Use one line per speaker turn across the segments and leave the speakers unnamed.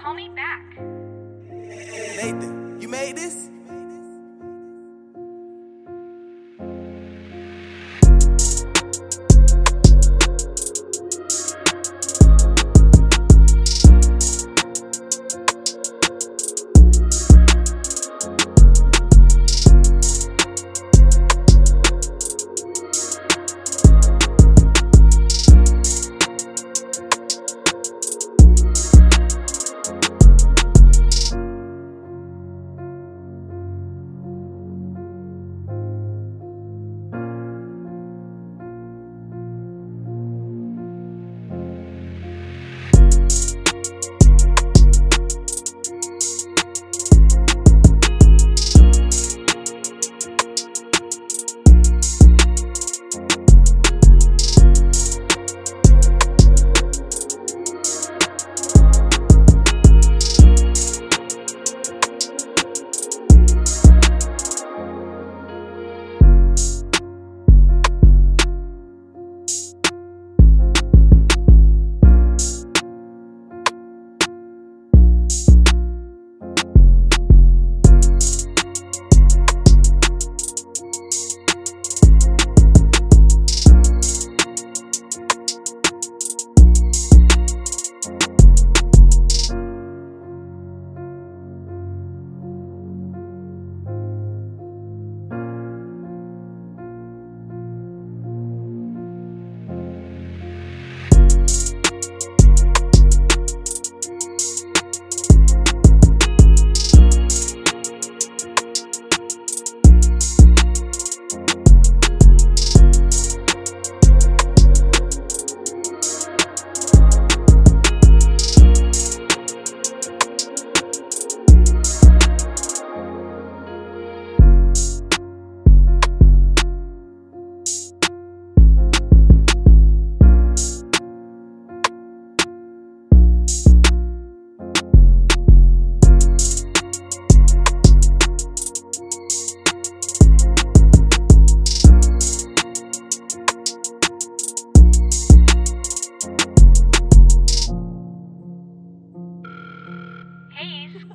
call me back.
Nathan, you made this?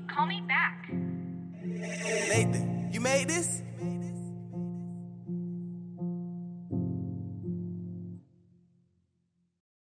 Call me back.
Nathan, you made this?